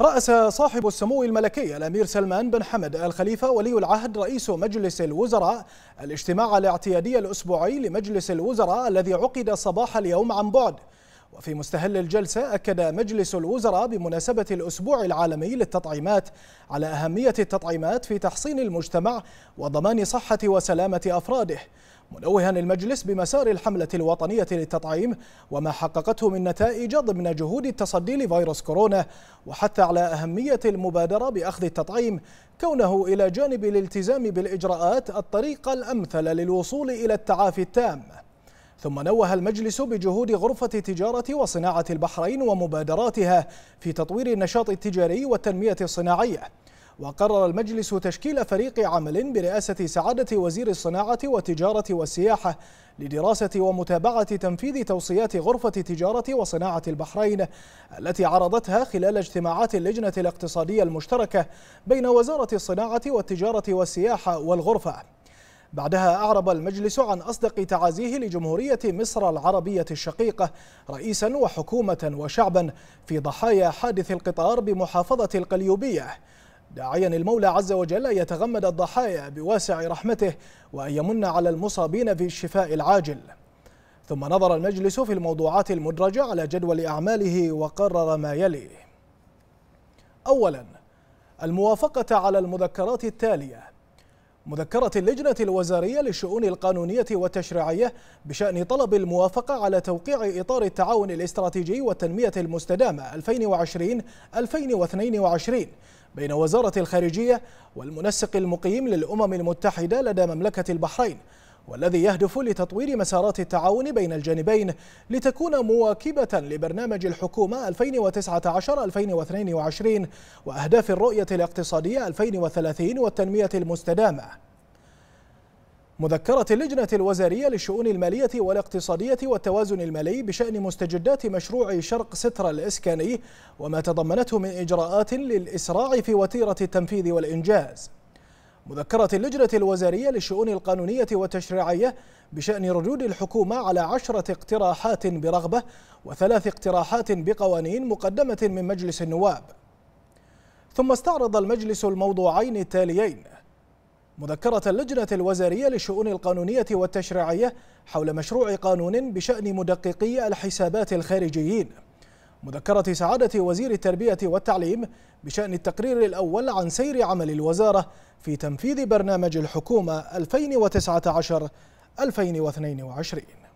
رأس صاحب السمو الملكي الأمير سلمان بن حمد الخليفة ولي العهد رئيس مجلس الوزراء. الاجتماع الاعتيادي الأسبوعي لمجلس الوزراء الذي عقد صباح اليوم عن بعد. وفي مستهل الجلسة أكد مجلس الوزراء بمناسبة الأسبوع العالمي للتطعيمات على أهمية التطعيمات في تحصين المجتمع وضمان صحة وسلامة أفراده. منوها المجلس بمسار الحملة الوطنية للتطعيم وما حققته من نتائج ضمن جهود التصدي لفيروس كورونا وحتى على أهمية المبادرة بأخذ التطعيم كونه إلى جانب الالتزام بالإجراءات الطريق الأمثل للوصول إلى التعافي التام. ثم نوه المجلس بجهود غرفة تجارة وصناعة البحرين ومبادراتها في تطوير النشاط التجاري والتنمية الصناعية. وقرر المجلس تشكيل فريق عمل برئاسة سعادة وزير الصناعة والتجارة والسياحة لدراسة ومتابعة تنفيذ توصيات غرفة تجارة وصناعة البحرين التي عرضتها خلال اجتماعات اللجنة الاقتصادية المشتركة بين وزارة الصناعة والتجارة والسياحة والغرفة. بعدها أعرب المجلس عن أصدق تعازيه لجمهورية مصر العربية الشقيقة رئيسا وحكومة وشعبا في ضحايا حادث القطار بمحافظة القليوبية. داعيا المولى عز وجل يتغمد الضحايا بواسع رحمته وأن يمن على المصابين في الشفاء العاجل. ثم نظر المجلس في الموضوعات المدرجة على جدول أعماله وقرر ما يلي. أولا الموافقة على المذكرات التالية. مذكرة اللجنة الوزارية للشؤون القانونية والتشريعية بشأن طلب الموافقة على توقيع إطار التعاون الاستراتيجي والتنمية المستدامة 2020-2022 بين وزارة الخارجية والمنسق المقيم للأمم المتحدة لدى مملكة البحرين والذي يهدف لتطوير مسارات التعاون بين الجانبين لتكون مواكبة لبرنامج الحكومة 2019-2022 وأهداف الرؤية الاقتصادية 2030 والتنمية المستدامة. مذكرة اللجنة الوزارية للشؤون المالية والاقتصادية والتوازن المالي بشأن مستجدات مشروع شرق سترا الإسكاني وما تضمنته من إجراءات للإسراع في وتيرة التنفيذ والإنجاز. مذكرة اللجنة الوزارية للشؤون القانونية والتشريعية بشأن ردود الحكومة على عشرة اقتراحات برغبة وثلاث اقتراحات بقوانين مقدمة من مجلس النواب. ثم استعرض المجلس الموضوعين التاليين. مذكرة اللجنة الوزارية للشؤون القانونية والتشريعية حول مشروع قانون بشأن مدققي الحسابات الخارجيين. مذكرة سعادة وزير التربية والتعليم بشأن التقرير الأول عن سير عمل الوزارة في تنفيذ برنامج الحكومة 2019-2022